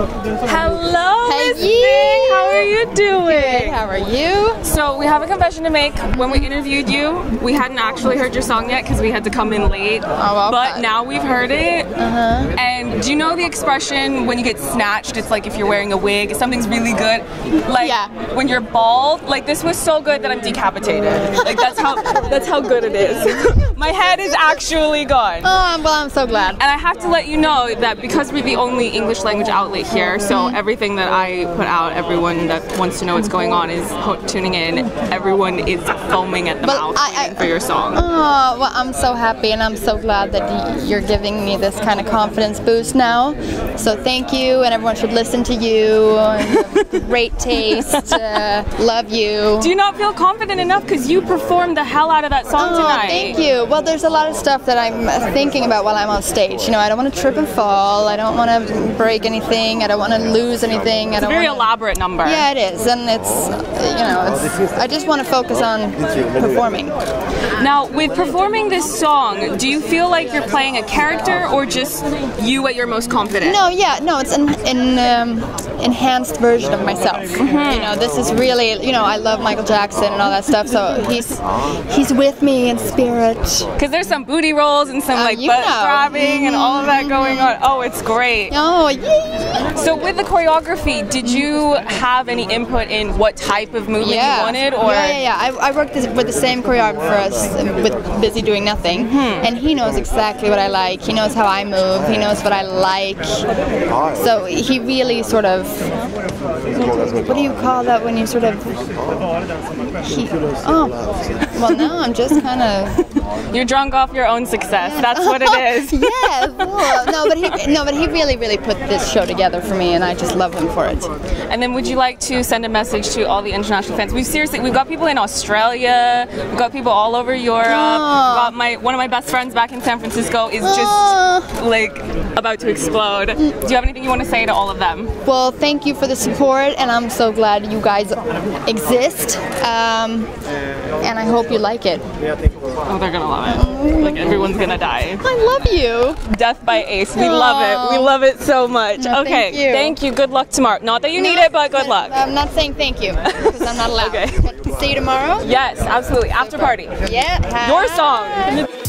Hello, Hey, Miss. How are you doing? How are you? So we have a confession to make. When we interviewed you, we hadn't actually heard your song yet because we had to come in late. well, but fine. now we've heard it. Uh-huh. And do you know the expression when you get snatched? It's like if you're wearing a wig, something's really good. Like Yeah. when you're bald. Like this was so good that I'm decapitated. Like that's how that's how good it is. My head is actually gone. Oh, well, I'm so glad. And I have to let you know that because we're the only English language outlet here, so Mm-hmm. everything that I put out, everyone that wants to know what's going on is tuning in. Everyone is foaming at the Well, mouth I- I- for your song. Oh, well, I'm so happy and I'm so glad that you're giving me this kind of confidence boost now. So thank you, and everyone should listen to you. Great taste. Uh, love you. Do you not feel confident enough because you performed the hell out of that song Oh, tonight? thank you. Well, there's a lot of stuff that I'm thinking about while I'm on stage. You know, I don't want to trip and fall. I don't want to break anything. I don't want to lose anything. I It's a don't very wanna... elaborate number. Yeah, it is, and it's you know, it's, I just want to focus on performing. Now, with performing this song, do you feel like you're playing a character or just you at your most confident? No, yeah, no, it's an, an um, enhanced version of myself. Mm-hmm. You know, this is really, you know, I love Michael Jackson and all that stuff, so he's he's with me in spirit. Because there's some booty rolls and some Oh, like butt know. grabbing and all of that going on. Oh, it's great. Oh, yeah. So with the choreography, did you have any input in what type of movement Yeah. you wanted, or yeah, yeah, yeah. I, I worked this, with the same choreographer as with Busy Doing Nothing, Hmm. and he knows exactly what I like. He knows how I move. He knows what I like. So he really sort of. What do you call that when you sort of? He, oh, well, now I'm just kind of. you're drunk off your own success? That's what it is. yeah. No, but he no, but he really, really put this show together for me, and I just love him for it. And then, would you like to send a message to all the international fans? We've seriously, we've got people in Australia, we've got people all over Europe. Oh. Got my one of my best friends back in San Francisco is just Oh. like about to explode. Do you have anything you want to say to all of them? Well, thank you for the support, and I'm so glad you guys exist. Um, and I hope you like it. Oh, they're gonna love it. Like everyone's gonna die. I love you. Death by Ace. We love it. We love it so much. No, okay. thank you. Thank you. Good luck tomorrow. Not that you need it, but good luck. I'm not saying thank you because I'm not allowed. Okay. But see you tomorrow. Yes, absolutely. After party. Yeah. Your song.